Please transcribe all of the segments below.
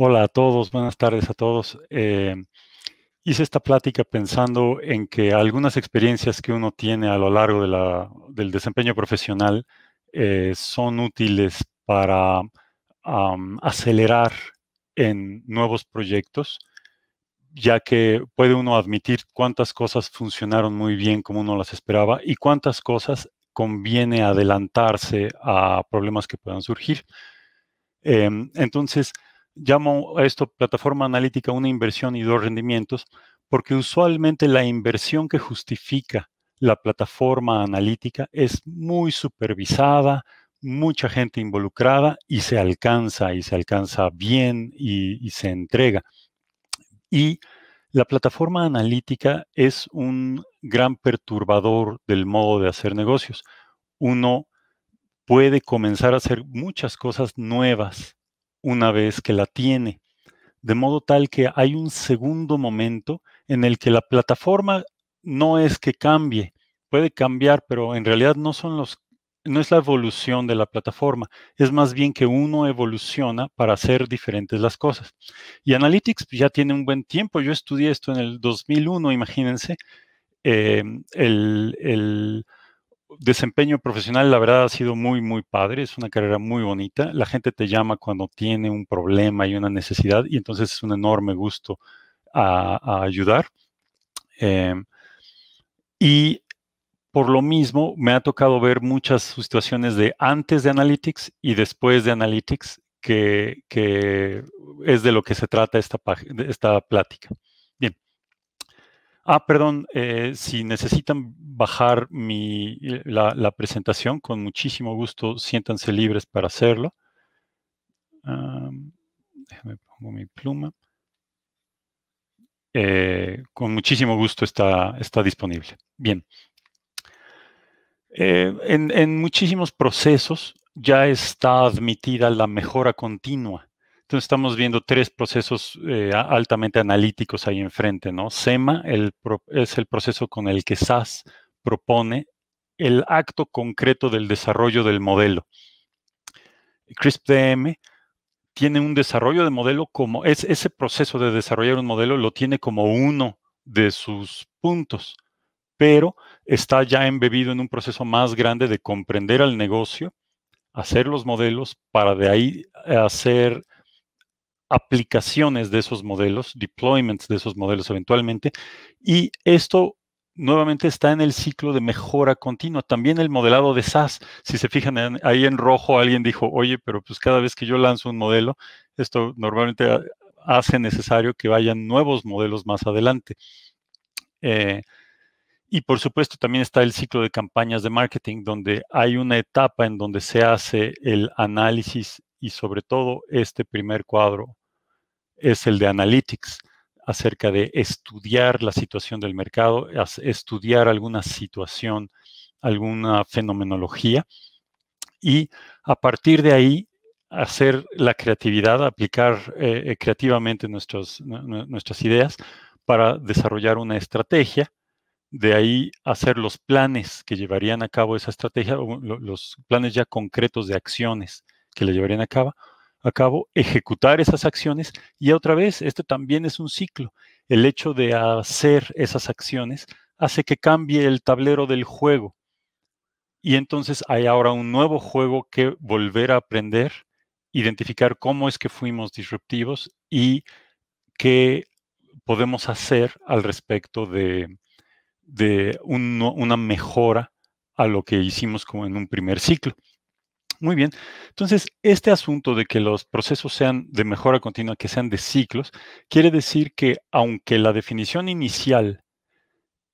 Hola a todos, buenas tardes a todos. Eh, hice esta plática pensando en que algunas experiencias que uno tiene a lo largo del desempeño profesional eh, son útiles para acelerar en nuevos proyectos, ya que puede uno admitir cuántas cosas funcionaron muy bien como uno las esperaba y cuántas cosas conviene adelantarse a problemas que puedan surgir. Em, entonces, llamo a esto plataforma analítica una inversión y dos rendimientos, porque usualmente la inversión que justifica la plataforma analítica es muy supervisada, mucha gente involucrada y se alcanza y se alcanza bien y, se entrega. Y la plataforma analítica es un gran perturbador del modo de hacer negocios. Uno puede comenzar a hacer muchas cosas nuevas una vez que la tiene. De modo tal que hay un segundo momento en el que la plataforma no es que cambie, puede cambiar, pero en realidad no son los no es la evolución de la plataforma, es más bien que uno evoluciona para hacer diferentes las cosas. Y Analytics ya tiene un buen tiempo. Yo estudié esto en el 2001, imagínense. Eh, el, desempeño profesional, la verdad, ha sido muy, muy padre. Es una carrera muy bonita. La gente te llama cuando tiene un problema y una necesidad, y entonces es un enorme gusto a, ayudar. Em, y por lo mismo, me ha tocado ver muchas situaciones de antes de Analytics y después de Analytics, que, es de lo que se trata esta, esta plática. Ah, perdón, eh, si necesitan bajar mi, la, presentación, con muchísimo gusto, siéntanse libres para hacerlo. déjame pongo mi pluma. Eh, con muchísimo gusto está, está disponible. Bien. Eh, en, en, muchísimos procesos ya está admitida la mejora continua. Entonces estamos viendo tres procesos eh, altamente analíticos ahí enfrente, ¿no? SEMA es el proceso con el que SAS propone el acto concreto del desarrollo del modelo. CRISP-DM tiene un desarrollo de modelo como, es, ese proceso de desarrollar un modelo lo tiene como uno de sus puntos, pero está ya embebido en un proceso más grande de comprender al negocio, hacer los modelos para de ahí hacer aplicaciones de esos modelos, deployments de esos modelos eventualmente, y esto nuevamente está en el ciclo de mejora continua. También el modelado de SAS, si se fijan ahí en rojo, alguien dijo, oye, pero pues cada vez que yo lanzo un modelo, esto normalmente hace necesario que vayan nuevos modelos más adelante. Eh, y por supuesto también está el ciclo de campañas de marketing, donde hay una etapa en donde se hace el análisis y sobre todo este primer cuadro es el de Analytics, acerca de estudiar la situación del mercado, estudiar alguna situación, alguna fenomenología y a partir de ahí hacer la creatividad, aplicar eh, creativamente nuestras ideas para desarrollar una estrategia, de ahí hacer los planes que llevarían a cabo esa estrategia, los planes ya concretos de acciones que le llevarían a cabo, a cabo, ejecutar esas acciones y otra vez, esto también es un ciclo. El hecho de hacer esas acciones hace que cambie el tablero del juego. Y entonces hay ahora un nuevo juego que volver a aprender, identificar cómo es que fuimos disruptivos y qué podemos hacer al respecto de, de una mejora a lo que hicimos como en un primer ciclo. Muy bien. Entonces, este asunto de que los procesos sean de mejora continua, que sean de ciclos, quiere decir que aunque la definición inicial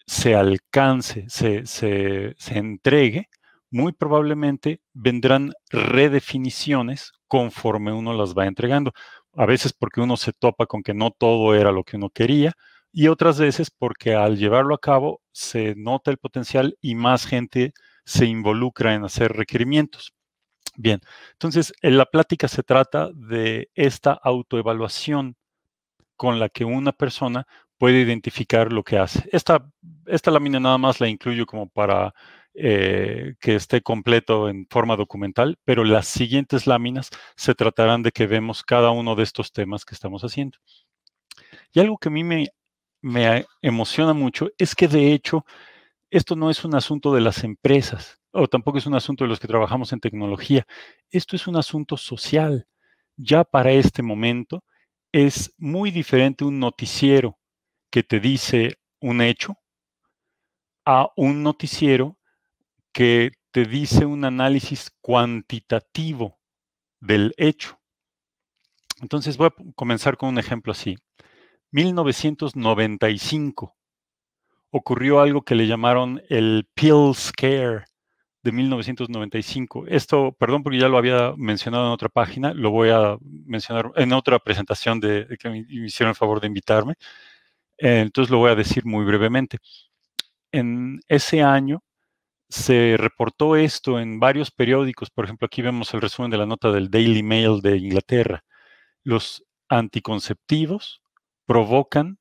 se alcance, se, entregue, muy probablemente vendrán redefiniciones conforme uno las va entregando. A veces porque uno se topa con que no todo era lo que uno quería, y otras veces porque al llevarlo a cabo se nota el potencial y más gente se involucra en hacer requerimientos. Bien, entonces en la plática se trata de esta autoevaluación con la que una persona puede identificar lo que hace. Esta, esta lámina nada más la incluyo como para eh, que esté completo en forma documental, pero las siguientes láminas se tratarán de que vemos cada uno de estos temas que estamos haciendo. Y algo que a mí me, me emociona mucho es que de hecho esto no es un asunto de las empresas o tampoco es un asunto de los que trabajamos en tecnología. Esto es un asunto social. Ya para este momento es muy diferente un noticiero que te dice un hecho a un noticiero que te dice un análisis cuantitativo del hecho. Entonces voy a comenzar con un ejemplo así. 1995 ocurrió algo que le llamaron el Pill Scare de 1995. Esto, perdón porque ya lo había mencionado en otra página, lo voy a mencionar en otra presentación de, que me hicieron el favor de invitarme. Entonces lo voy a decir muy brevemente. En ese año se reportó esto en varios periódicos. Por ejemplo, aquí vemos el resumen de la nota del Daily Mail de Inglaterra. Los anticonceptivos provocan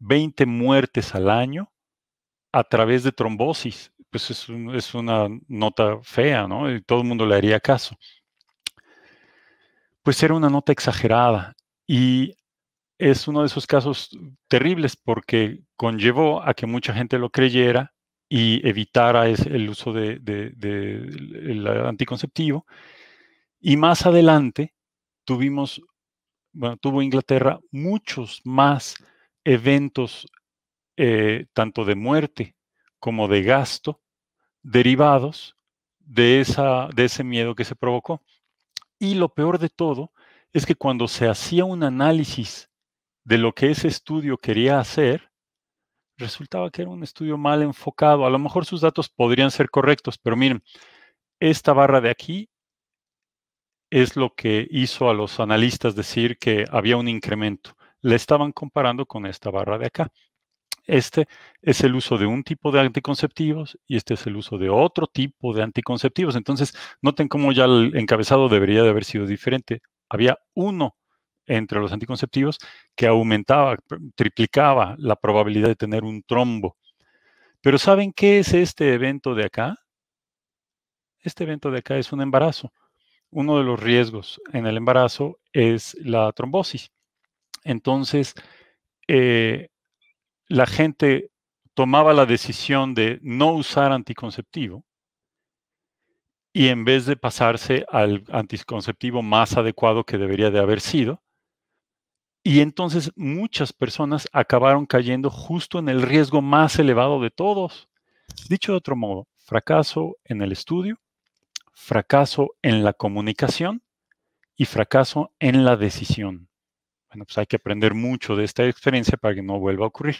20 muertes al año a través de trombosis pues es, una nota fea, ¿no? Y todo el mundo le haría caso. Pues era una nota exagerada y es uno de esos casos terribles porque conllevó a que mucha gente lo creyera y evitara el uso del de, anticonceptivo. Y más adelante tuvimos, bueno, tuvo Inglaterra muchos más eventos, eh, tanto de muerte como de gasto derivados de, esa, de ese miedo que se provocó. Y lo peor de todo es que cuando se hacía un análisis de lo que ese estudio quería hacer, resultaba que era un estudio mal enfocado. A lo mejor sus datos podrían ser correctos, pero miren, esta barra de aquí es lo que hizo a los analistas decir que había un incremento. Le estaban comparando con esta barra de acá. Este es el uso de un tipo de anticonceptivos y este es el uso de otro tipo de anticonceptivos. Entonces, noten cómo ya el encabezado debería de haber sido diferente. Había uno entre los anticonceptivos que aumentaba, triplicaba la probabilidad de tener un trombo. Pero ¿saben qué es este evento de acá? Este evento de acá es un embarazo. Uno de los riesgos en el embarazo es la trombosis. Entonces, eh, la gente tomaba la decisión de no usar anticonceptivo y en vez de pasarse al anticonceptivo más adecuado que debería de haber sido, y entonces muchas personas acabaron cayendo justo en el riesgo más elevado de todos. Dicho de otro modo, fracaso en el estudio, fracaso en la comunicación y fracaso en la decisión. Bueno, pues hay que aprender mucho de esta experiencia para que no vuelva a ocurrir.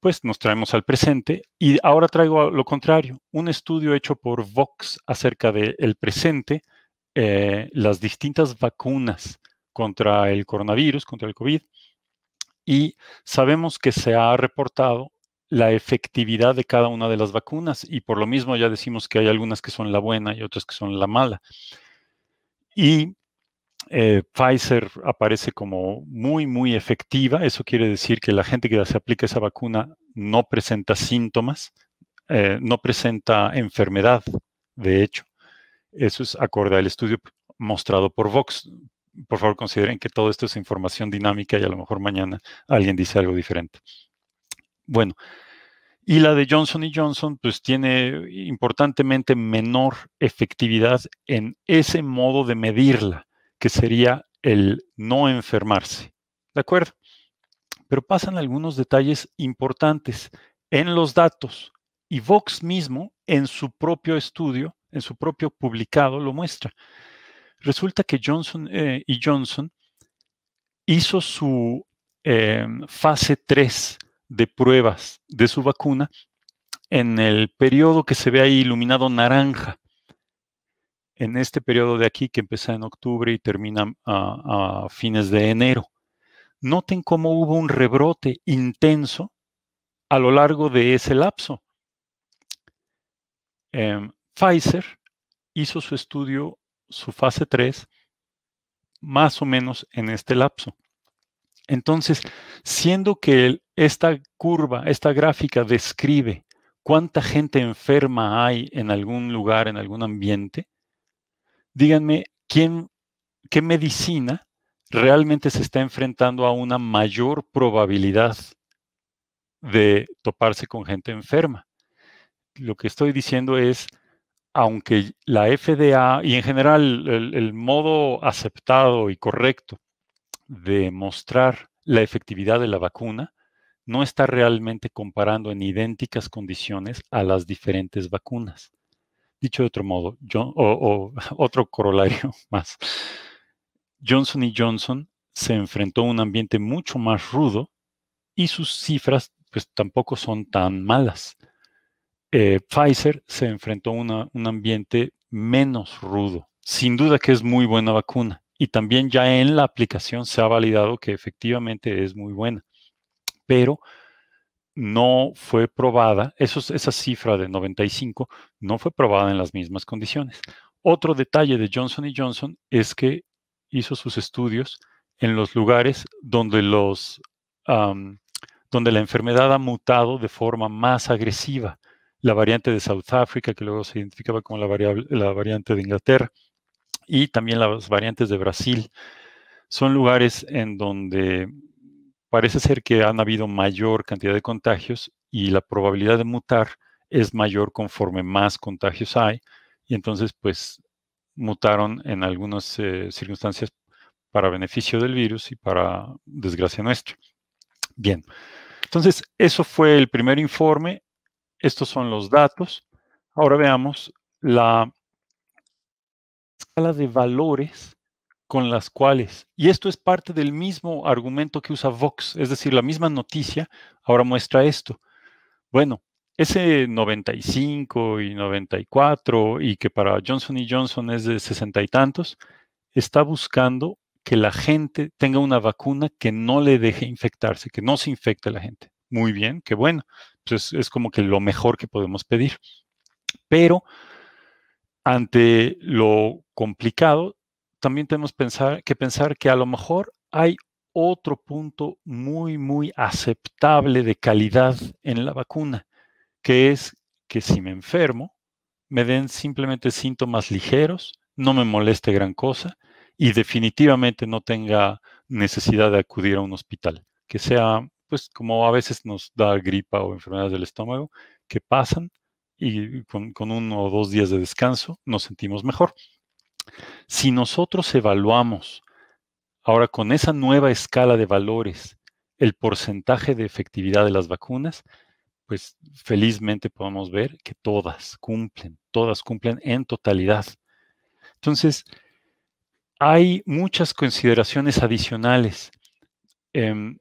Pues nos traemos al presente y ahora traigo lo contrario, un estudio hecho por Vox acerca del presente, eh, las distintas vacunas contra el coronavirus, contra el COVID, y sabemos que se ha reportado la efectividad de cada una de las vacunas y por lo mismo ya decimos que hay algunas que son la buena y otras que son la mala. Y eh, Pfizer aparece como muy, muy efectiva. Eso quiere decir que la gente que se aplica esa vacuna no presenta síntomas, eh, no presenta enfermedad, de hecho. Eso es acorde al estudio mostrado por Vox. Por favor, consideren que todo esto es información dinámica y a lo mejor mañana alguien dice algo diferente. Bueno, y la de Johnson Johnson, pues tiene importantemente menor efectividad en ese modo de medirla que sería el no enfermarse. ¿De acuerdo? Pero pasan algunos detalles importantes en los datos y Vox mismo en su propio estudio, en su propio publicado, lo muestra. Resulta que Johnson eh, y Johnson hizo su em, fase 3 de pruebas de su vacuna en el periodo que se ve ahí iluminado naranja en este periodo de aquí que empieza en octubre y termina a, fines de enero. Noten cómo hubo un rebrote intenso a lo largo de ese lapso. Em, Pfizer hizo su estudio, su fase 3, más o menos en este lapso. Entonces, siendo que esta curva, esta gráfica describe cuánta gente enferma hay en algún lugar, en algún ambiente, díganme quién, qué medicina realmente se está enfrentando a una mayor probabilidad de toparse con gente enferma. Lo que estoy diciendo es, aunque la FDA y en general el, modo aceptado y correcto de mostrar la efectividad de la vacuna no está realmente comparando en idénticas condiciones a las diferentes vacunas. Dicho de otro modo, o otro corolario más, Johnson Johnson se enfrentó a un ambiente mucho más rudo y sus cifras pues tampoco son tan malas. Eh, Pfizer se enfrentó a un ambiente menos rudo. Sin duda que es muy buena vacuna. Y también ya en la aplicación se ha validado que efectivamente es muy buena. Pero no fue probada, esa cifra de 95 no fue probada en las mismas condiciones. Otro detalle de Johnson Johnson es que hizo sus estudios en los lugares donde los donde la enfermedad ha mutado de forma más agresiva. La variante de South Africa, que luego se identificaba como la variante de Inglaterra, y también las variantes de Brasil, son lugares en donde parece ser que han habido mayor cantidad de contagios y la probabilidad de mutar es mayor conforme más contagios hay. Y entonces, pues, mutaron en algunas eh, circunstancias para beneficio del virus y para desgracia nuestra. Bien, entonces eso fue el primer informe. Estos son los datos. Ahora veamos la escala de valores con las cuales, y esto es parte del mismo argumento que usa Vox, es decir, la misma noticia ahora muestra esto. Bueno, ese 95 y 94 y que para Johnson y Johnson es de 60 y tantos, está buscando que la gente tenga una vacuna que no le deje infectarse, que no se infecte la gente. Muy bien, qué bueno. Pues es como que lo mejor que podemos pedir. Pero ante lo complicado, también tenemos pensar, que pensar que a lo mejor hay otro punto muy, muy aceptable de calidad en la vacuna que es que si me enfermo, me den simplemente síntomas ligeros, no me moleste gran cosa y definitivamente no tenga necesidad de acudir a un hospital, que sea, pues como a veces nos da gripa o enfermedades del estómago, que pasan y con, con uno o dos días de descanso nos sentimos mejor. Si nosotros evaluamos ahora con esa nueva escala de valores el porcentaje de efectividad de las vacunas, pues felizmente podemos ver que todas cumplen, todas cumplen en totalidad. Entonces, hay muchas consideraciones adicionales. Em,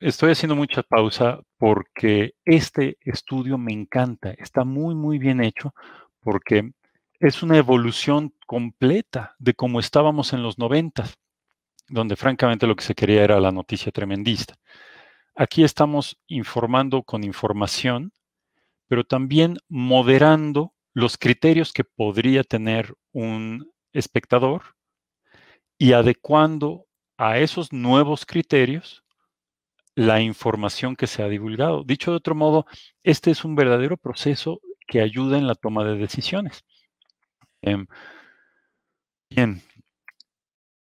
estoy haciendo mucha pausa porque este estudio me encanta, está muy, muy bien hecho porque es una evolución completa de cómo estábamos en los noventas, donde francamente lo que se quería era la noticia tremendista. Aquí estamos informando con información, pero también moderando los criterios que podría tener un espectador y adecuando a esos nuevos criterios la información que se ha divulgado. Dicho de otro modo, este es un verdadero proceso que ayuda en la toma de decisiones. Em, bien,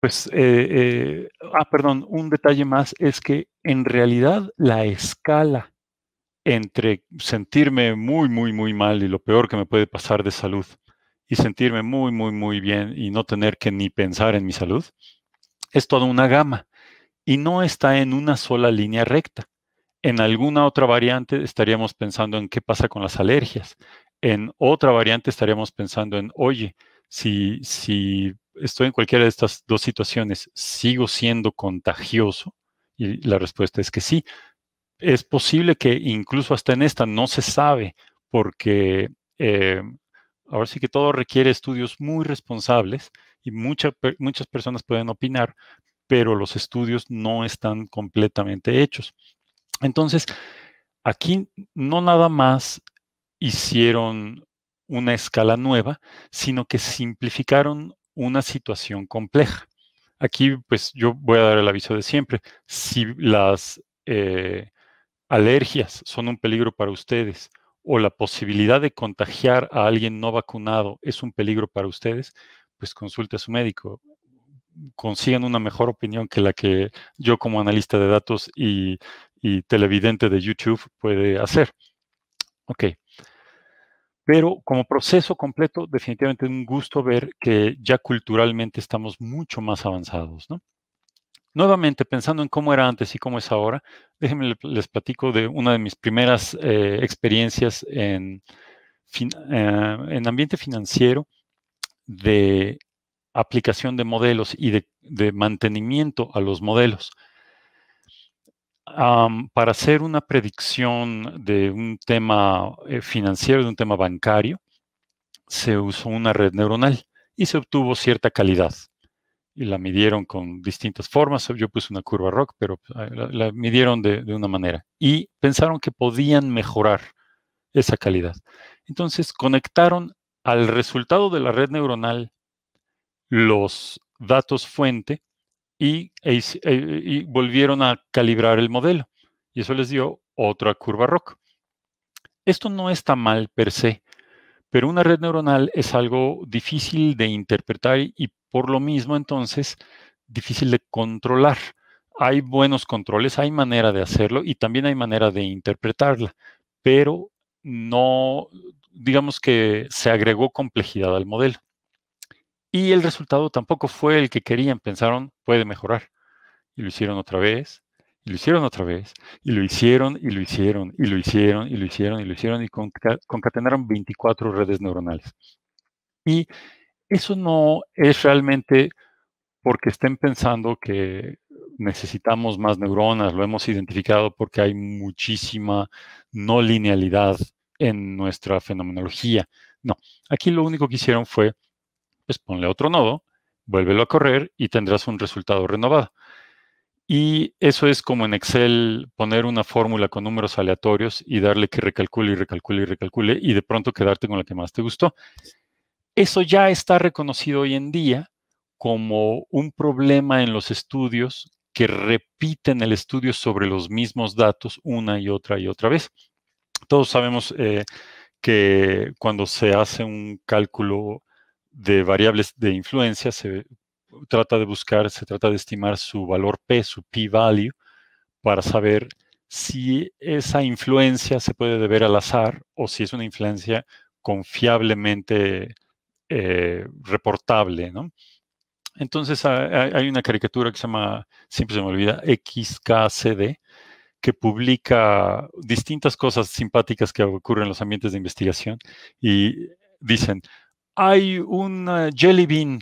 pues, eh, eh, ah, perdón, un detalle más es que en realidad la escala entre sentirme muy, muy, muy mal y lo peor que me puede pasar de salud y sentirme muy, muy, muy bien y no tener que ni pensar en mi salud, es toda una gama y no está en una sola línea recta. En alguna otra variante estaríamos pensando en qué pasa con las alergias. En otra variante estaríamos pensando en, oye, si, si estoy en cualquiera de estas dos situaciones, ¿sigo siendo contagioso? Y la respuesta es que sí. Es posible que incluso hasta en esta no se sabe, porque eh, ahora sí que todo requiere estudios muy responsables y muchas personas pueden opinar, pero los estudios no están completamente hechos. Entonces, aquí no nada más hicieron una escala nueva, sino que simplificaron una situación compleja. Aquí, pues yo voy a dar el aviso de siempre. Si las eh, alergias son un peligro para ustedes o la posibilidad de contagiar a alguien no vacunado es un peligro para ustedes, pues consulte a su médico. Consigan una mejor opinión que la que yo como analista de datos y, televidente de YouTube puede hacer. Ok. Pero como proceso completo, definitivamente es un gusto ver que ya culturalmente estamos mucho más avanzados, ¿no? Nuevamente, pensando en cómo era antes y cómo es ahora, déjenme les platico de una de mis primeras eh, experiencias en, eh, en ambiente financiero de aplicación de modelos y de, mantenimiento a los modelos. Para hacer una predicción de un tema eh, financiero, de un tema bancario, se usó una red neuronal y se obtuvo cierta calidad y la midieron con distintas formas. Yo puse una curva rock, pero ah, la, midieron de, una manera. Y pensaron que podían mejorar esa calidad. Entonces conectaron al resultado de la red neuronal los datos fuente y, e e, y volvieron a calibrar el modelo. Y eso les dio otra curva rock. Esto no está mal per se, pero una red neuronal es algo difícil de interpretar y por lo mismo, entonces, difícil de controlar. Hay buenos controles, hay manera de hacerlo y también hay manera de interpretarla, pero no, digamos que se agregó complejidad al modelo. Y el resultado tampoco fue el que querían, pensaron, puede mejorar. Y lo hicieron otra vez, y lo hicieron otra vez, y lo hicieron, y lo hicieron, y lo hicieron, y lo hicieron, y lo hicieron, y concatenaron 24 redes neuronales. Y eso no es realmente porque estén pensando que necesitamos más neuronas, lo hemos identificado porque hay muchísima no linealidad en nuestra fenomenología. No, aquí lo único que hicieron fue, pues ponle otro nodo, vuélvelo a correr y tendrás un resultado renovado. Y eso es como en Excel poner una fórmula con números aleatorios y darle que recalcule y recalcule y recalcule y de pronto quedarte con la que más te gustó. Eso ya está reconocido hoy en día como un problema en los estudios que repiten el estudio sobre los mismos datos una y otra y otra vez. Todos sabemos eh, que cuando se hace un cálculo de variables de influencia, se trata de buscar, se trata de estimar su valor P, su p-value, para saber si esa influencia se puede deber al azar o si es una influencia confiablemente eh, reportable, ¿no? Entonces hay una caricatura que se llama, siempre se me olvida, XKCD, que publica distintas cosas simpáticas que ocurren en los ambientes de investigación y dicen, hay un jelly bean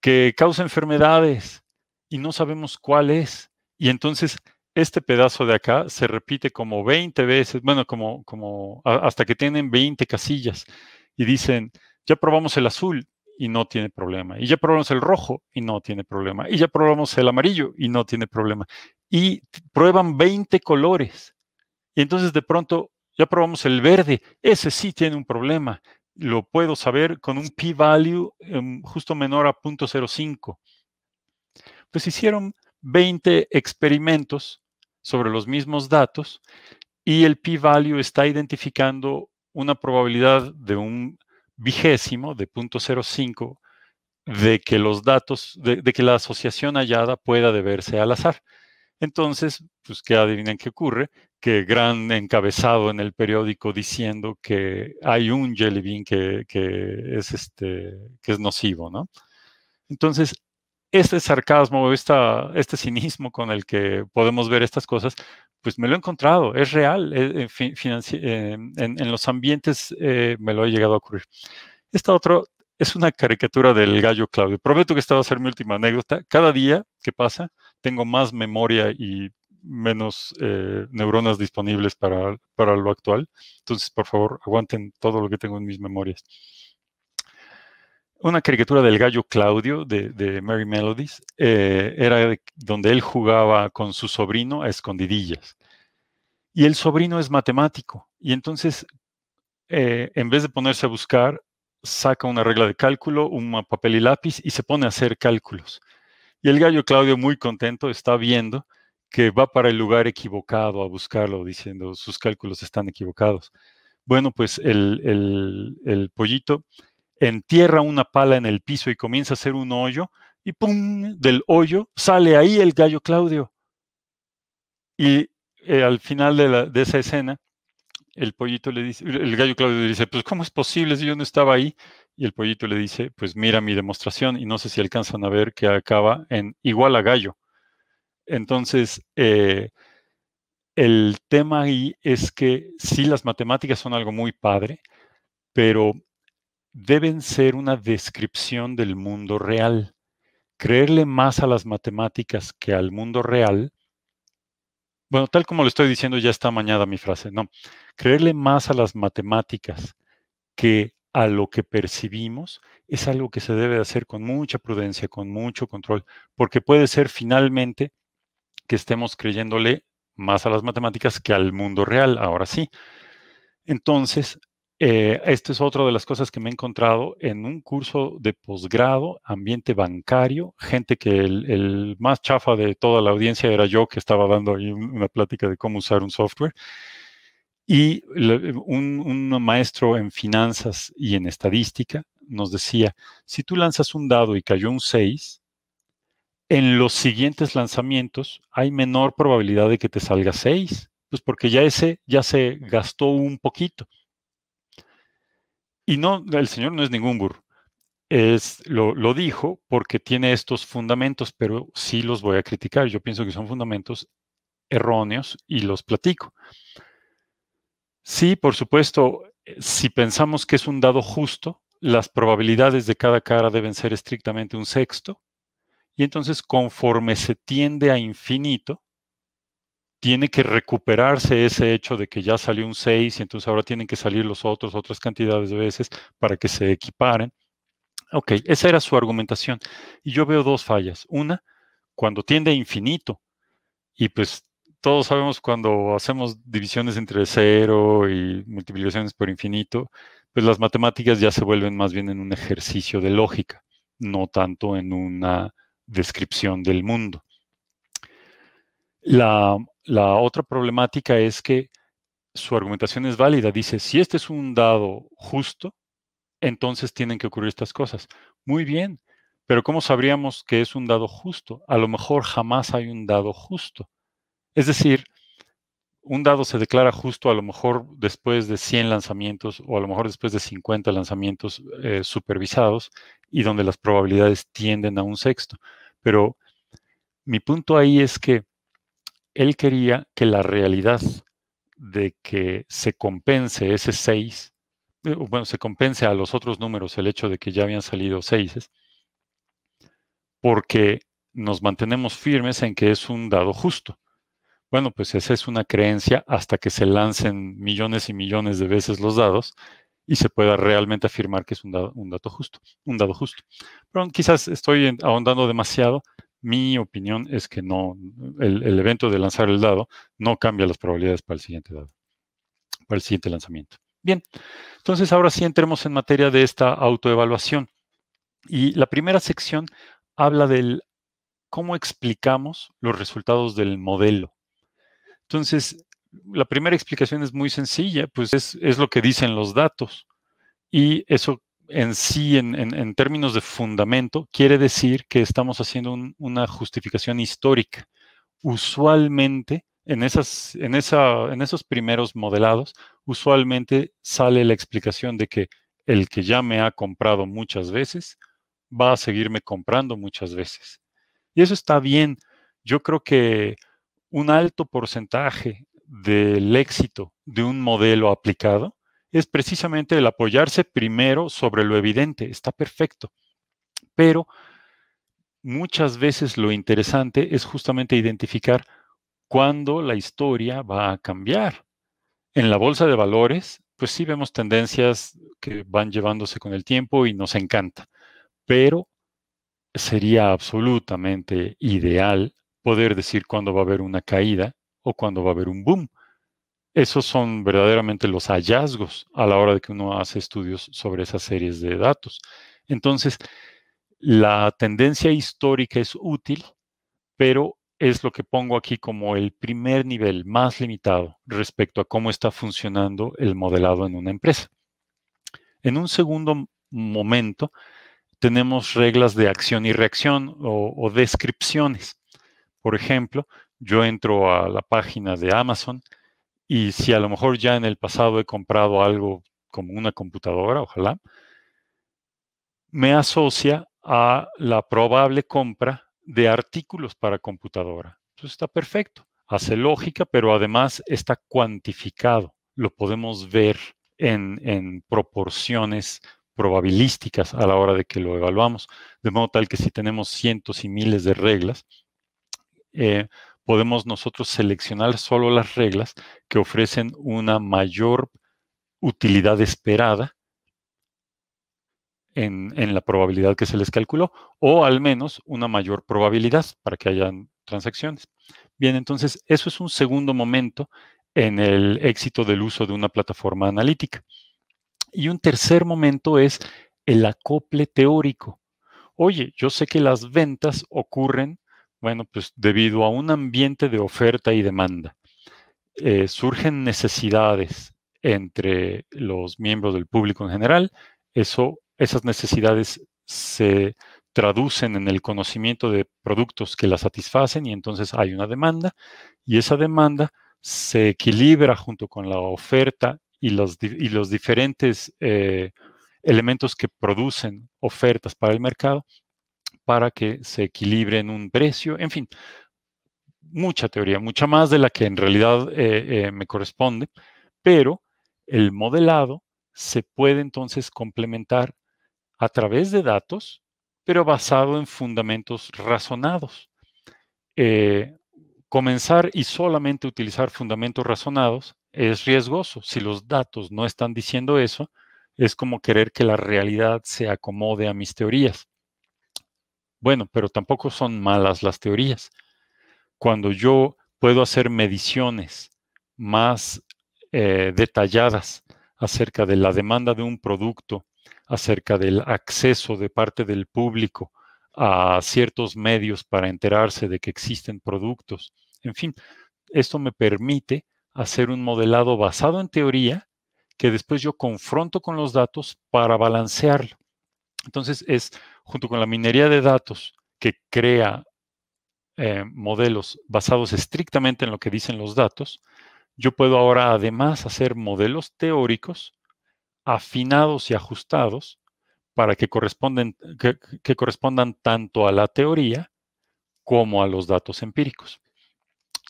que causa enfermedades y no sabemos cuál es. Y entonces este pedazo de acá se repite como 20 veces, bueno, como, hasta que tienen 20 casillas y dicen, ya probamos el azul y no tiene problema. Y ya probamos el rojo y no tiene problema. Y ya probamos el amarillo y no tiene problema. Y prueban 20 colores. Y entonces de pronto ya probamos el verde. Ese sí tiene un problema. Lo puedo saber con un p-value em, justo menor a 0.05. Pues hicieron 20 experimentos sobre los mismos datos y el p-value está identificando una probabilidad de un vigésimo de 0.05 de que los datos, de, que la asociación hallada pueda deberse al azar. Entonces, pues que adivinen qué ocurre, que gran encabezado en el periódico diciendo que hay un jelly bean que, es, este, que es nocivo, ¿no? Entonces, este sarcasmo, esta, este cinismo con el que podemos ver estas cosas, pues me lo he encontrado, es real, eh, eh, en, los ambientes eh, me lo ha llegado a ocurrir. Esta otra es una caricatura del gallo Claudio. Prometo que esta va a ser mi última anécdota. Cada día que pasa, tengo más memoria y menos neuronas disponibles para, para lo actual. Entonces, por favor, aguanten todo lo que tengo en mis memorias una caricatura del gallo Claudio de, Mary Melodies, eh, era donde él jugaba con su sobrino a escondidillas. Y el sobrino es matemático. Y entonces, eh, en vez de ponerse a buscar, saca una regla de cálculo, un papel y lápiz y se pone a hacer cálculos. Y el gallo Claudio, muy contento, está viendo que va para el lugar equivocado a buscarlo, diciendo sus cálculos están equivocados Bueno, pues el, el pollito entierra una pala en el piso y comienza a hacer un hoyo, y ¡pum! del hoyo sale ahí el gallo Claudio. Y eh, al final de, esa escena, el pollito le dice, el gallo Claudio le dice, pues ¿cómo es posible si yo no estaba ahí? Y el pollito le dice, pues mira mi demostración y no sé si alcanzan a ver que acaba en igual a gallo. Entonces, eh, el tema ahí es que sí, las matemáticas son algo muy padre, pero deben ser una descripción del mundo real. Creerle más a las matemáticas que al mundo real bueno, tal como lo estoy diciendo, ya está mañada mi frase, no. Creerle más a las matemáticas que a lo que percibimos es algo que se debe hacer con mucha prudencia, con mucho control, porque puede ser finalmente que estemos creyéndole más a las matemáticas que al mundo real, ahora sí. Entonces, eh, esta es otra de las cosas que me he encontrado en un curso de posgrado, ambiente bancario, gente que el, más chafa de toda la audiencia era yo que estaba dando ahí una plática de cómo usar un software. Y un, un maestro en finanzas y en estadística nos decía, si tú lanzas un dado y cayó un 6, en los siguientes lanzamientos hay menor probabilidad de que te salga 6, pues porque ya ese ya se gastó un poquito. Y no, el Señor no es ningún burro. Es, lo, lo, dijo porque tiene estos fundamentos, pero sí los voy a criticar. Yo pienso que son fundamentos erróneos y los platico. Sí, por supuesto, eh, si pensamos que es un dado justo, las probabilidades de cada cara deben ser estrictamente un sexto. Y entonces, conforme se tiende a infinito, tiene que recuperarse ese hecho de que ya salió un 6 y entonces ahora tienen que salir los otros otras cantidades de veces para que se equiparen. Ok, esa era su argumentación. Y yo veo dos fallas. Una, cuando tiende a infinito. Y pues todos sabemos cuando hacemos divisiones entre cero y multiplicaciones por infinito, pues las matemáticas ya se vuelven más bien en un ejercicio de lógica, no tanto en una descripción del mundo. La otra problemática es que su argumentación es válida. Dice, si este es un dado justo, entonces tienen que ocurrir estas cosas. Muy bien, pero ¿cómo sabríamos que es un dado justo? A lo mejor jamás hay un dado justo. Es decir, un dado se declara justo a lo mejor después de 100 lanzamientos o a lo mejor después de 50 lanzamientos eh, supervisados y donde las probabilidades tienden a un sexto. Pero mi punto ahí es que él quería que la realidad de que se compense ese 6, eh, bueno, se compense a los otros números el hecho de que ya habían salido 6, porque nos mantenemos firmes en que es un dado justo. Bueno, pues esa es una creencia hasta que se lancen millones y millones de veces los dados y se pueda realmente afirmar que es un dado, dato justo, un dado justo. Pero quizás estoy ahondando demasiado mi opinión es que no, el, evento de lanzar el dado no cambia las probabilidades para el siguiente dado, para el siguiente lanzamiento. Bien, entonces ahora sí entremos en materia de esta autoevaluación. Y la primera sección habla del cómo explicamos los resultados del modelo. Entonces, la primera explicación es muy sencilla, pues es, es lo que dicen los datos. Y eso en sí, en, términos de fundamento, quiere decir que estamos haciendo una justificación histórica. Usualmente, en, esas, en, esa, en esos primeros modelados, usualmente sale la explicación de que el que ya me ha comprado muchas veces va a seguirme comprando muchas veces. Y eso está bien. Yo creo que un alto porcentaje del éxito de un modelo aplicado es precisamente el apoyarse primero sobre lo evidente. Está perfecto. Pero muchas veces lo interesante es justamente identificar cuándo la historia va a cambiar. En la bolsa de valores, pues sí vemos tendencias que van llevándose con el tiempo y nos encanta, pero sería absolutamente ideal poder decir cuándo va a haber una caída o cuándo va a haber un boom. Esos son verdaderamente los hallazgos a la hora de que uno hace estudios sobre esas series de datos. Entonces, la tendencia histórica es útil, pero es lo que pongo aquí como el primer nivel más limitado respecto a cómo está funcionando el modelado en una empresa. En un segundo momento, tenemos reglas de acción y reacción o, descripciones. Por ejemplo, yo entro a la página de Amazon y si a lo mejor ya en el pasado he comprado algo como una computadora, ojalá, me asocia a la probable compra de artículos para computadora. Entonces está perfecto, hace lógica, pero además está cuantificado. Lo podemos ver en, proporciones probabilísticas a la hora de que lo evaluamos, de modo tal que si tenemos cientos y miles de reglas, eh, podemos nosotros seleccionar solo las reglas que ofrecen una mayor utilidad esperada en, en, la probabilidad que se les calculó, o al menos una mayor probabilidad para que hayan transacciones. Bien, entonces eso es un segundo momento en el éxito del uso de una plataforma analítica. Y un tercer momento es el acople teórico. Oye, yo sé que las ventas ocurren, bueno, pues debido a un ambiente de oferta y demanda. Eh, surgen necesidades entre los miembros del público en general. Eso, esas necesidades se traducen en el conocimiento de productos que las satisfacen y entonces hay una demanda y esa demanda se equilibra junto con la oferta y los, y los diferentes eh, elementos que producen ofertas para el mercado para que se equilibre en un precio, en fin, mucha teoría, mucha más de la que en realidad eh, eh, me corresponde, pero el modelado se puede entonces complementar a través de datos, pero basado en fundamentos razonados. comenzar y solamente utilizar fundamentos razonados es riesgoso. Si los datos no están diciendo eso, es como querer que la realidad se acomode a mis teorías. Bueno, pero tampoco son malas las teorías. Cuando yo puedo hacer mediciones más eh, detalladas acerca de la demanda de un producto, acerca del acceso de parte del público a ciertos medios para enterarse de que existen productos, en fin, esto me permite hacer un modelado basado en teoría que después yo confronto con los datos para balancearlo. Entonces es junto con la minería de datos que crea eh, modelos basados estrictamente en lo que dicen los datos, yo puedo ahora además hacer modelos teóricos afinados y ajustados para que, que correspondan tanto a la teoría como a los datos empíricos.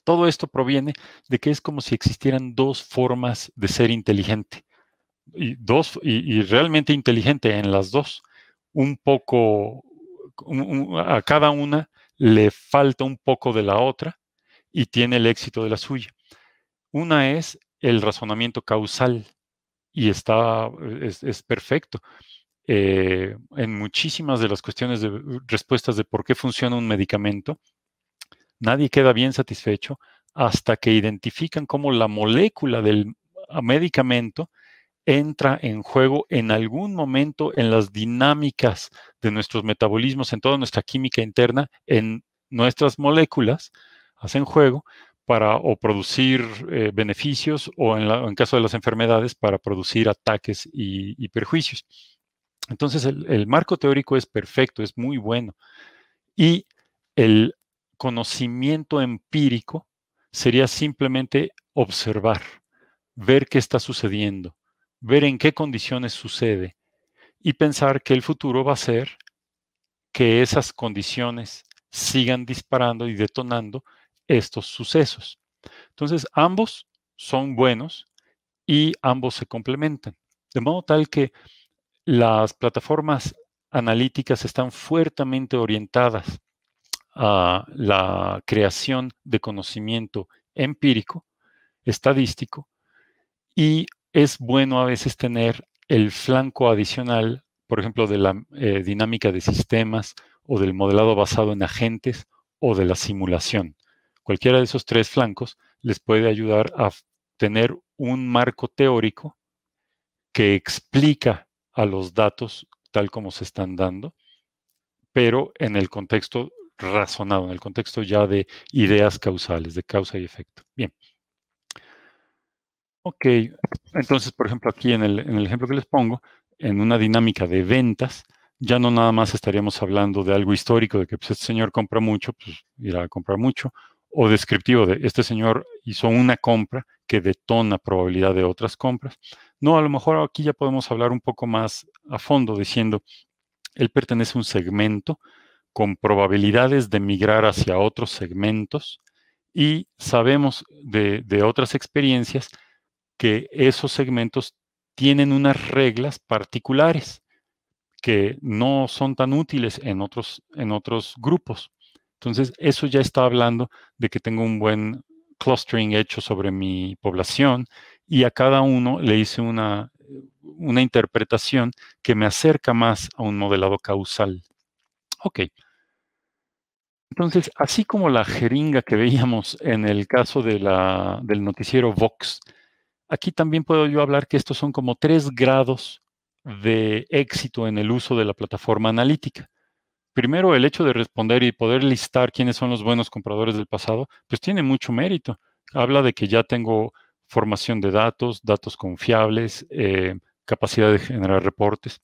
Todo esto proviene de que es como si existieran dos formas de ser inteligente. Y, dos, y, realmente inteligente en las dos. Un poco, a cada una le falta un poco de la otra y tiene el éxito de la suya. Una es el razonamiento causal y está, es, perfecto. Eh, en muchísimas de las cuestiones de respuestas de por qué funciona un medicamento, Nadie queda bien satisfecho hasta que identifican cómo la molécula del medicamento entra en juego en algún momento en las dinámicas de nuestros metabolismos, en toda nuestra química interna, en nuestras moléculas, hacen juego para o producir eh, beneficios o en, caso de las enfermedades para producir ataques y, perjuicios. Entonces el, marco teórico es perfecto, es muy bueno. Y el conocimiento empírico sería simplemente observar, ver qué está sucediendo, ver en qué condiciones sucede y pensar que el futuro va a ser que esas condiciones sigan disparando y detonando estos sucesos. Entonces, ambos son buenos y ambos se complementan. De modo tal que las plataformas analíticas están fuertemente orientadas a la creación de conocimiento empírico, estadístico, y es bueno a veces tener el flanco adicional, por ejemplo, de la eh, dinámica de sistemas o del modelado basado en agentes o de la simulación. Cualquiera de esos tres flancos les puede ayudar a tener un marco teórico que explica a los datos tal como se están dando, pero en el contexto razonado, en el contexto ya de ideas causales, de causa y efecto. Bien. Ok, entonces, por ejemplo, aquí en el, en el ejemplo que les pongo, en una dinámica de ventas, ya no nada más estaríamos hablando de algo histórico, de que pues, este señor compra mucho, pues irá a comprar mucho, o descriptivo de este señor hizo una compra que detona probabilidad de otras compras. No, a lo mejor aquí ya podemos hablar un poco más a fondo diciendo, él pertenece a un segmento con probabilidades de migrar hacia otros segmentos y sabemos de, de otras experiencias que esos segmentos tienen unas reglas particulares que no son tan útiles en otros, en otros grupos. Entonces, eso ya está hablando de que tengo un buen clustering hecho sobre mi población y a cada uno le hice una, una interpretación que me acerca más a un modelado causal. Ok. Entonces, así como la jeringa que veíamos en el caso de la, del noticiero Vox, aquí también puedo yo hablar que estos son como tres grados de éxito en el uso de la plataforma analítica. Primero, el hecho de responder y poder listar quiénes son los buenos compradores del pasado, pues tiene mucho mérito. Habla de que ya tengo formación de datos, datos confiables, eh, capacidad de generar reportes.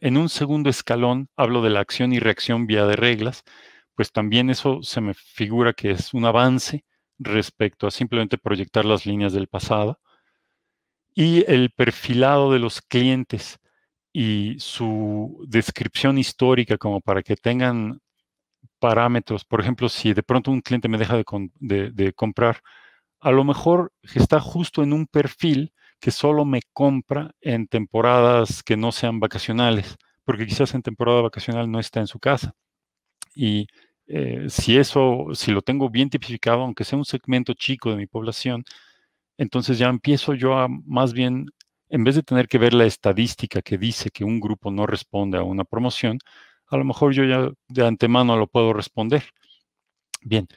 En un segundo escalón, hablo de la acción y reacción vía de reglas, pues también eso se me figura que es un avance respecto a simplemente proyectar las líneas del pasado y el perfilado de los clientes y su descripción histórica como para que tengan parámetros. Por ejemplo, si de pronto un cliente me deja de, comprar, a lo mejor está justo en un perfil que solo me compra en temporadas que no sean vacacionales, porque quizás en temporada vacacional no está en su casa. Y eh, si eso, si lo tengo bien tipificado, aunque sea un segmento chico de mi población, entonces ya empiezo yo a más bien, en vez de tener que ver la estadística que dice que un grupo no responde a una promoción, a lo mejor yo ya de antemano lo puedo responder. Bien,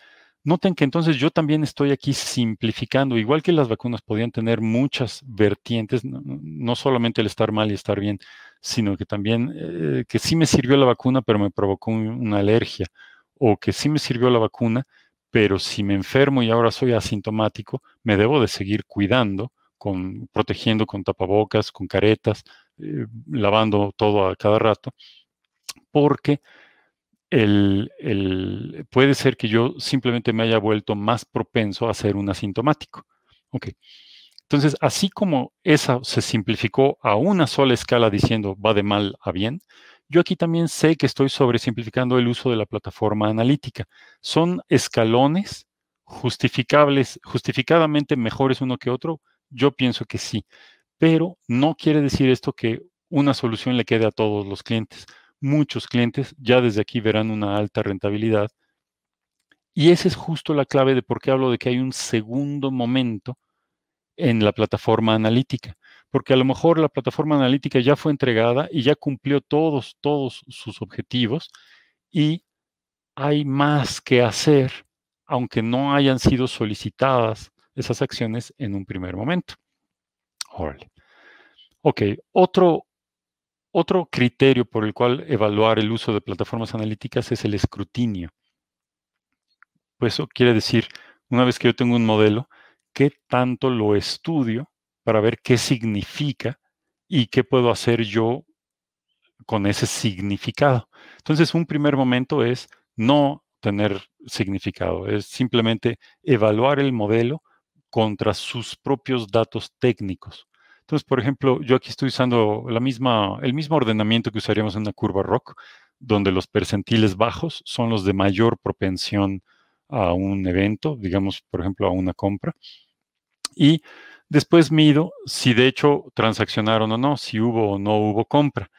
noten que entonces yo también estoy aquí simplificando, igual que las vacunas podían tener muchas vertientes, no, solamente el estar mal y estar bien, sino que también eh, que sí me sirvió la vacuna, pero me provocó una alergia, o que sí me sirvió la vacuna, pero si me enfermo y ahora soy asintomático, me debo de seguir cuidando, con, protegiendo con tapabocas, con caretas, eh, lavando todo a cada rato, porque puede ser que yo simplemente me haya vuelto más propenso a ser un asintomático. Entonces, así como esa se simplificó a una sola escala diciendo va de mal a bien, yo aquí también sé que estoy sobresimplificando el uso de la plataforma analítica. Son escalones justificables, justificadamente mejores uno que otro. Yo pienso que sí, pero no quiere decir esto que una solución le quede a todos los clientes. Muchos clientes ya desde aquí verán una alta rentabilidad. Y esa es justo la clave de por qué hablo de que hay un segundo momento en la plataforma analítica porque a lo mejor la plataforma analítica ya fue entregada y ya cumplió todos, todos sus objetivos y hay más que hacer, aunque no hayan sido solicitadas esas acciones en un primer momento. Órale. Ok, otro, otro criterio por el cual evaluar el uso de plataformas analíticas es el escrutinio. Pues eso quiere decir, una vez que yo tengo un modelo, ¿qué tanto lo estudio para ver qué significa y qué puedo hacer yo con ese significado. Entonces, un primer momento es no tener significado, es simplemente evaluar el modelo contra sus propios datos técnicos. Entonces, por ejemplo, yo aquí estoy usando la misma, el mismo ordenamiento que usaríamos en una curva ROC, donde los percentiles bajos son los de mayor propensión a un evento, digamos, por ejemplo, a una compra. Y Después mido si de hecho transaccionaron o no, si hubo o no hubo compra.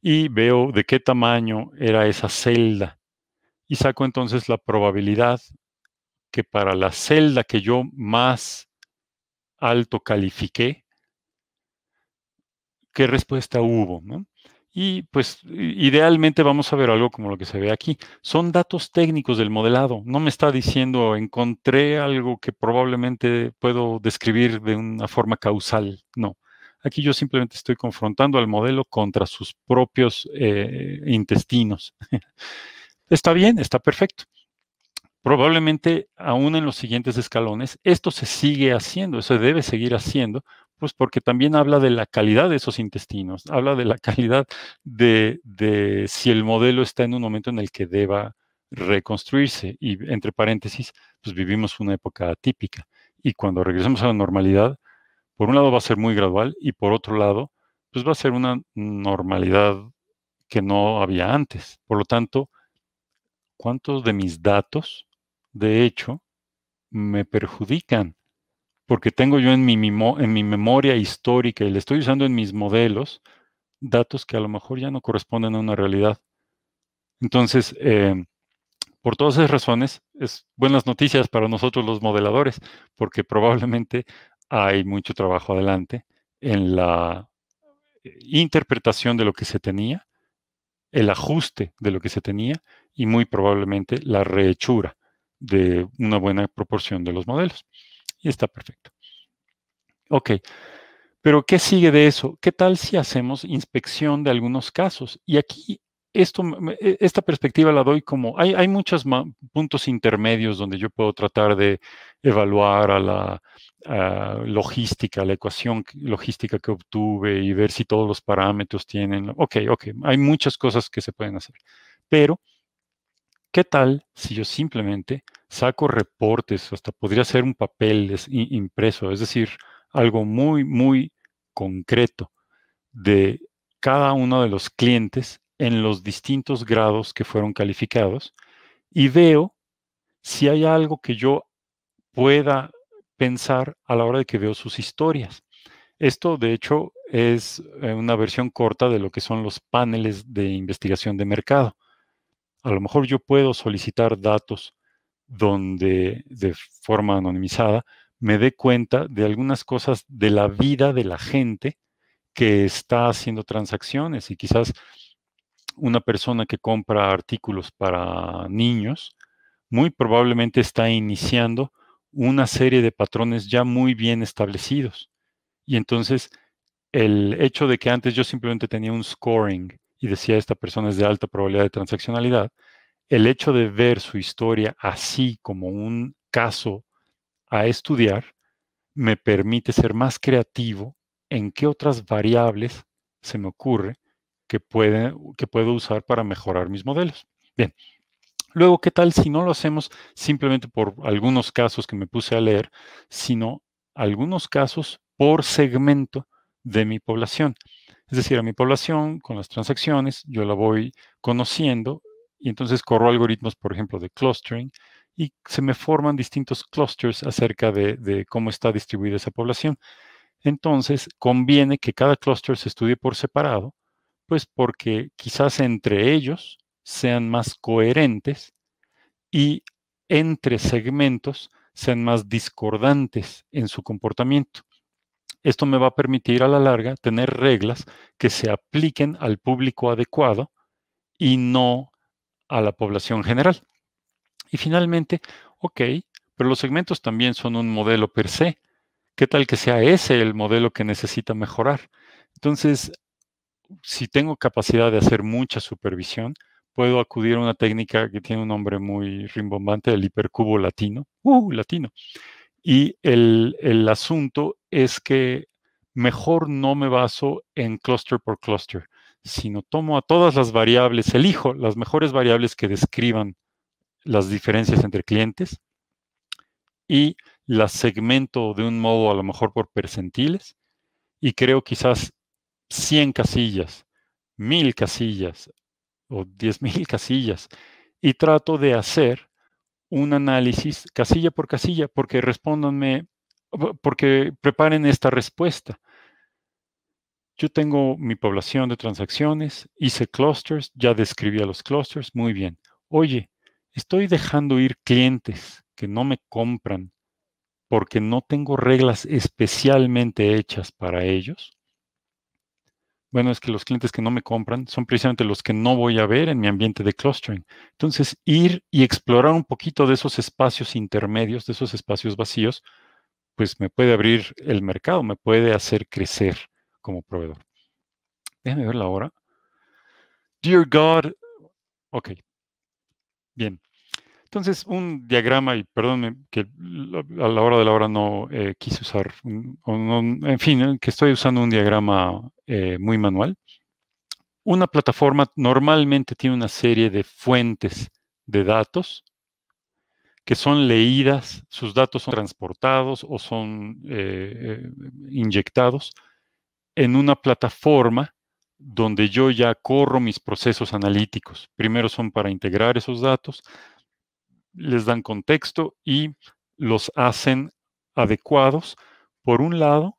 Y veo de qué tamaño era esa celda. Y saco entonces la probabilidad que para la celda que yo más alto califiqué, qué respuesta hubo. ¿no? Y pues idealmente vamos a ver algo como lo que se ve aquí. Son datos técnicos del modelado. No me está diciendo encontré algo que probablemente puedo describir de una forma causal. No. Aquí yo simplemente estoy confrontando al modelo contra sus propios eh, intestinos. Está bien, está perfecto. Probablemente aún en los siguientes escalones, esto se sigue haciendo, se debe seguir haciendo, pues porque también habla de la calidad de esos intestinos, habla de la calidad de, de si el modelo está en un momento en el que deba reconstruirse. Y entre paréntesis, pues vivimos una época atípica. Y cuando regresemos a la normalidad, por un lado va a ser muy gradual y por otro lado, pues va a ser una normalidad que no había antes. Por lo tanto, ¿cuántos de mis datos, de hecho, me perjudican? Porque tengo yo en mi, en mi memoria histórica y le estoy usando en mis modelos datos que a lo mejor ya no corresponden a una realidad. Entonces, eh, por todas esas razones, es buenas noticias para nosotros los modeladores, porque probablemente hay mucho trabajo adelante en la eh, interpretación de lo que se tenía, el ajuste de lo que se tenía y muy probablemente la rehechura de una buena proporción de los modelos. Y está perfecto. Ok, pero ¿qué sigue de eso? ¿Qué tal si hacemos inspección de algunos casos? Y aquí esto, e, esta perspectiva la doy como, hay, hay muchos puntos intermedios donde yo puedo tratar de evaluar a la logística, la ecuación logística que obtuve y ver si todos los parámetros tienen. Ok, ok, hay muchas cosas que se pueden hacer. Pero, ¿qué tal si yo simplemente saco reportes, hasta podría ser un papel impreso, es decir, algo muy, muy concreto de cada uno de los clientes en los distintos grados que fueron calificados y veo si hay algo que yo pueda pensar a la hora de que veo sus historias. Esto, de hecho, es eh, una versión corta de lo que son los paneles de investigación de mercado. A lo mejor yo puedo solicitar datos donde de forma anonimizada me dé cuenta de algunas cosas de la vida de la gente que está haciendo transacciones y quizás una persona que compra artículos para niños, muy probablemente está iniciando una serie de patrones ya muy bien establecidos. Y entonces, el hecho de que antes yo simplemente tenía un scoring y decía esta persona es de alta probabilidad de transaccionalidad, el hecho de ver su historia así como un caso a estudiar me permite ser más creativo en qué otras variables se me ocurre que, que puedo usar para mejorar mis modelos. Bien. Luego, ¿qué tal si no lo hacemos simplemente por algunos casos que me puse a leer, sino algunos casos por segmento de mi población? Es decir, a mi población con las transacciones, yo la voy conociendo y entonces corro algoritmos, por ejemplo, de clustering y se me forman distintos clusters acerca de, cómo está distribuida esa población. Entonces, conviene que cada cluster se estudie por separado pues porque quizás entre ellos sean más coherentes y entre segmentos sean más discordantes en su comportamiento. Esto me va a permitir a la larga tener reglas que se apliquen al público adecuado y no a la población general. Y finalmente, ok, pero los segmentos también son un modelo per se. ¿Qué tal que sea ese el modelo que necesita mejorar? Entonces, si tengo capacidad de hacer mucha supervisión, puedo acudir a una técnica que tiene un nombre muy rimbombante, el hipercubo latino. ¡Uh, latino! Y el, el asunto es que mejor no me baso en cluster por cluster, sino tomo a todas las variables, elijo las mejores variables que describan las diferencias entre clientes y las segmento de un modo a lo mejor por percentiles y creo quizás 100 casillas, 1000 casillas o 10.000 casillas y trato de hacer un análisis casilla por casilla porque respóndanme, porque preparen esta respuesta. Yo tengo mi población de transacciones, hice clusters, ya describí a los clusters, muy bien. Oye, estoy dejando ir clientes que no me compran porque no tengo reglas especialmente hechas para ellos bueno, es que los clientes que no me compran son precisamente los que no voy a ver en mi ambiente de clustering. Entonces, ir y explorar un poquito de esos espacios intermedios, de esos espacios vacíos, pues me puede abrir el mercado, me puede hacer crecer como proveedor. Déjame ver la hora. Dear God, ok. Bien. Entonces, un diagrama, y perdónme que a la hora de la hora no eh, quise usar, en fin, eh, que estoy usando un diagrama eh, muy manual. Una plataforma normalmente tiene una serie de fuentes de datos que son leídas, sus datos son transportados o son inyectados en una plataforma donde yo ya corro mis procesos analíticos. Primero son para integrar esos datos, les dan contexto y los hacen adecuados, por un lado,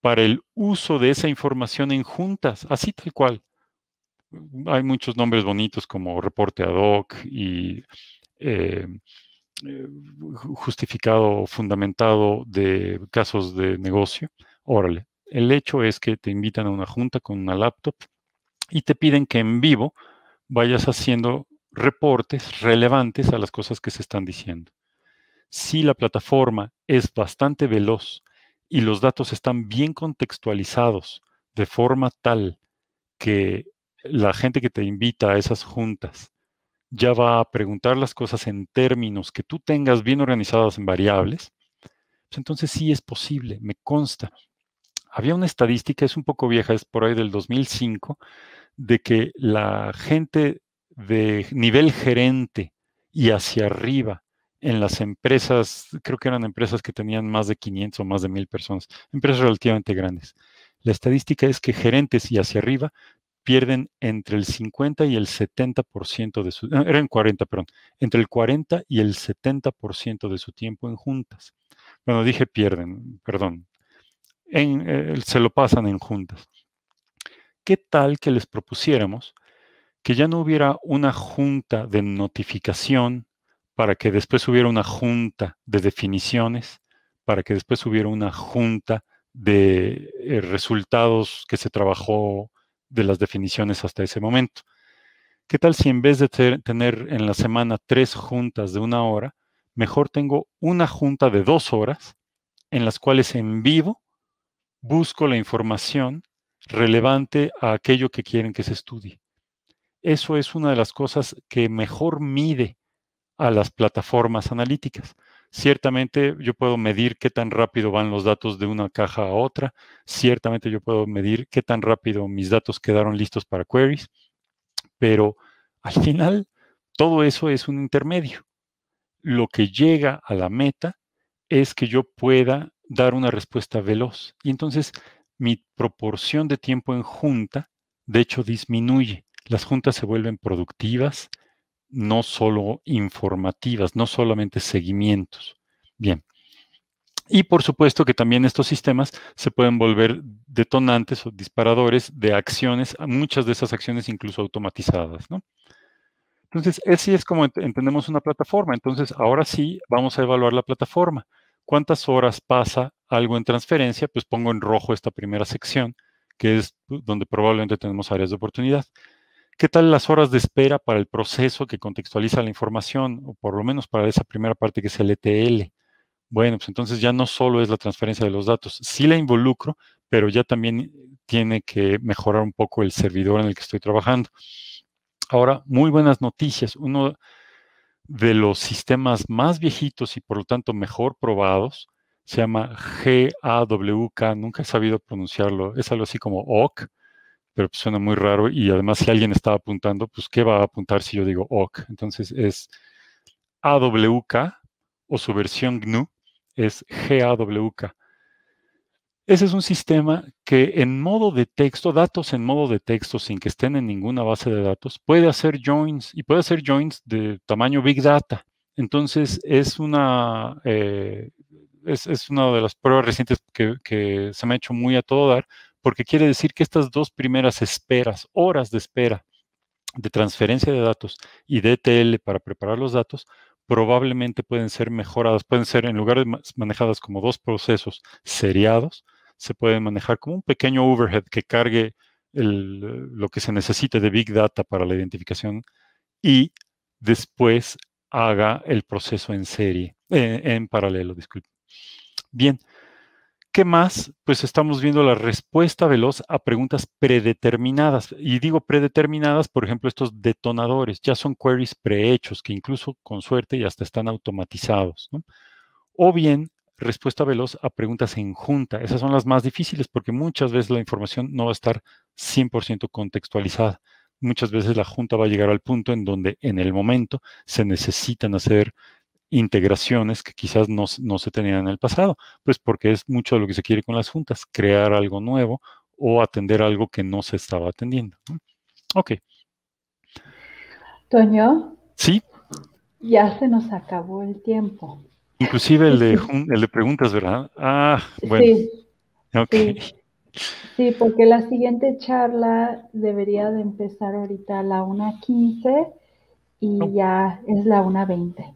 para el uso de esa información en juntas, así tal cual. Hay muchos nombres bonitos como reporte ad hoc y eh, eh, justificado, fundamentado de casos de negocio. Órale, el hecho es que te invitan a una junta con una laptop y te piden que en vivo vayas haciendo reportes relevantes a las cosas que se están diciendo. Si la plataforma es bastante veloz y los datos están bien contextualizados de forma tal que la gente que te invita a esas juntas ya va a preguntar las cosas en términos que tú tengas bien organizados en variables, pues entonces sí es posible, me consta. Había una estadística, es un poco vieja, es por ahí del 2005, de que la gente de nivel gerente y hacia arriba en las empresas, creo que eran empresas que tenían más de 500 o más de 1000 personas, empresas relativamente grandes. La estadística es que gerentes y hacia arriba pierden entre el 50 y el 70% de su, eran 40, perdón, entre el 40 y el 70% de su tiempo en juntas. Bueno, dije pierden, perdón, en, eh, se lo pasan en juntas. ¿Qué tal que les propusiéramos que ya no hubiera una junta de notificación para que después hubiera una junta de definiciones, para que después hubiera una junta de eh, resultados que se trabajó de las definiciones hasta ese momento. ¿Qué tal si en vez de tener en la semana tres juntas de una hora, mejor tengo una junta de dos horas en las cuales en vivo busco la información relevante a aquello que quieren que se estudie? Eso es una de las cosas que mejor mide a las plataformas analíticas. Ciertamente yo puedo medir qué tan rápido van los datos de una caja a otra. Ciertamente yo puedo medir qué tan rápido mis datos quedaron listos para queries. Pero al final, todo eso es un intermedio. Lo que llega a la meta es que yo pueda dar una respuesta veloz. Y entonces mi proporción de tiempo en junta, de hecho, disminuye las juntas se vuelven productivas, no solo informativas, no solamente seguimientos. Bien. Y por supuesto que también estos sistemas se pueden volver detonantes o disparadores de acciones, muchas de esas acciones incluso automatizadas, ¿no? Entonces, así es como entendemos una plataforma. Entonces, ahora sí vamos a evaluar la plataforma. ¿Cuántas horas pasa algo en transferencia? Pues pongo en rojo esta primera sección, que es donde probablemente tenemos áreas de oportunidad. ¿Qué tal las horas de espera para el proceso que contextualiza la información, o por lo menos para esa primera parte que es el ETL? Bueno, pues entonces ya no solo es la transferencia de los datos, sí la involucro, pero ya también tiene que mejorar un poco el servidor en el que estoy trabajando. Ahora, muy buenas noticias. Uno de los sistemas más viejitos y por lo tanto mejor probados se llama GAWK, nunca he sabido pronunciarlo, es algo así como OC, pero pues, suena muy raro y además si alguien está apuntando, pues ¿qué va a apuntar si yo digo OK? Entonces es AWK o su versión GNU es GAWK. Ese es un sistema que en modo de texto, datos en modo de texto sin que estén en ninguna base de datos, puede hacer joins y puede hacer joins de tamaño Big Data. Entonces es una, eh, es, una de las pruebas recientes que, que se me ha hecho muy a todo dar, porque quiere decir que estas dos primeras esperas, horas de espera de transferencia de datos y de ETL para preparar los datos, probablemente pueden ser mejoradas, pueden ser en lugar de manejadas como dos procesos seriados, se pueden manejar como un pequeño overhead que cargue lo que se necesite de Big Data para la identificación y después haga el proceso en serie, en paralelo, disculpe. Bien, qué más? Pues estamos viendo la respuesta veloz a preguntas predeterminadas. Y digo predeterminadas, por ejemplo, estos detonadores ya son queries prehechos que incluso con suerte ya hasta están automatizados. O bien respuesta veloz a preguntas en junta. Esas son las más difíciles porque muchas veces la información no va a estar 100% contextualizada. Muchas veces la junta va a llegar al punto en donde en el momento se necesitan hacer integraciones que quizás no, se tenían en el pasado, pues porque es mucho de lo que se quiere con las juntas, crear algo nuevo o atender algo que no se estaba atendiendo. Ok. Toño. Sí. Ya se nos acabó el tiempo. Inclusive el de, el de preguntas, ¿verdad? Ah, bueno. Sí. Okay. Sí. porque la siguiente charla debería de empezar ahorita a la 1.15 y ya es la 1.20.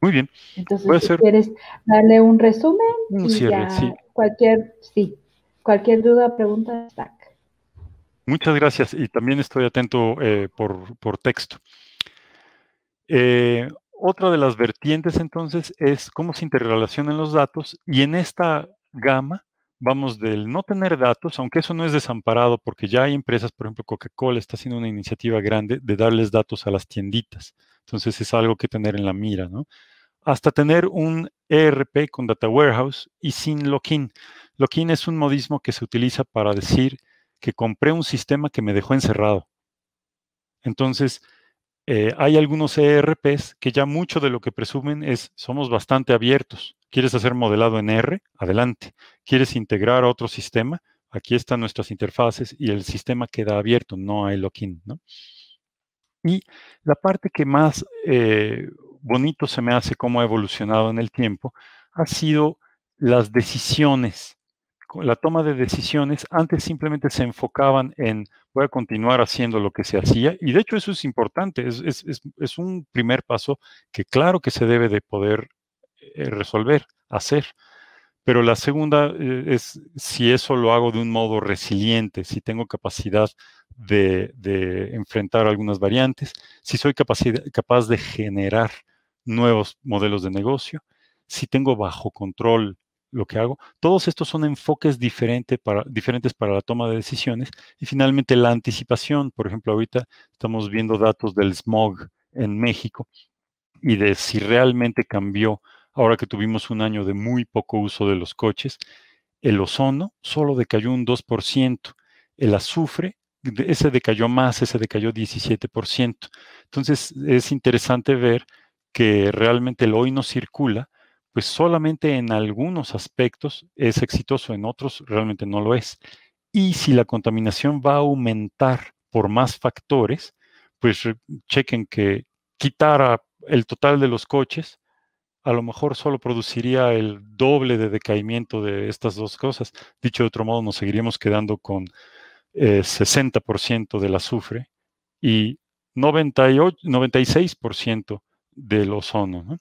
Muy bien. Entonces, si quieres darle un resumen y ya cualquier, sí, cualquier duda, pregunta, stack. Muchas gracias y también estoy atento eh, por, texto. Eh, otra de las vertientes entonces es cómo se interrelacionan los datos y en esta gama vamos del no tener datos, aunque eso no es desamparado porque ya hay empresas, por ejemplo Coca-Cola está haciendo una iniciativa grande de darles datos a las tienditas. Entonces es algo que tener en la mira, ¿no? hasta tener un ERP con Data Warehouse y sin lock-in. Lock-in es un modismo que se utiliza para decir que compré un sistema que me dejó encerrado. Entonces, eh, hay algunos ERPs que ya mucho de lo que presumen es, somos bastante abiertos. ¿Quieres hacer modelado en R? Adelante. ¿Quieres integrar a otro sistema? Aquí están nuestras interfaces y el sistema queda abierto, no hay lock-in. Y la parte que más eh, bonito se me hace cómo ha evolucionado en el tiempo, ha sido las decisiones. La toma de decisiones antes simplemente se enfocaban en voy a continuar haciendo lo que se hacía y de hecho eso es importante, es, un primer paso que claro que se debe de poder eh, resolver, hacer. Pero la segunda eh, es si eso lo hago de un modo resiliente, si tengo capacidad de, enfrentar algunas variantes, si soy capaz de generar nuevos modelos de negocio, si tengo bajo control lo que hago. Todos estos son enfoques para, diferentes para la toma de decisiones. Y finalmente la anticipación. Por ejemplo, ahorita estamos viendo datos del smog en México y de si realmente cambió, ahora que tuvimos un año de muy poco uso de los coches, el ozono solo decayó un 2%, el azufre, ese decayó más, ese decayó 17%. Entonces es interesante ver que realmente el hoy no circula, pues solamente en algunos aspectos es exitoso, en otros realmente no lo es. Y si la contaminación va a aumentar por más factores, pues chequen que quitar el total de los coches, a lo mejor solo produciría el doble de decaimiento de estas dos cosas. Dicho de otro modo, nos seguiríamos quedando con 60% eh, del azufre y 98, 96% del ozono.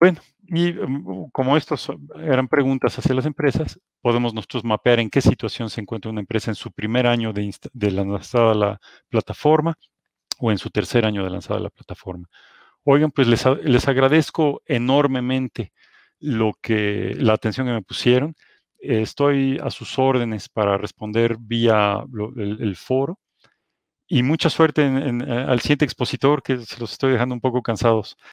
Bueno, y mm, como estos eran preguntas hacia las empresas, podemos nosotros mapear en qué situación se encuentra una empresa en su primer año de, de lanzada la plataforma o en su tercer año de lanzada la plataforma. Oigan, pues les, les agradezco enormemente lo que, la atención que me pusieron. Estoy a sus órdenes para responder vía el foro y mucha suerte en, al siguiente expositor, que se los estoy dejando un poco cansados.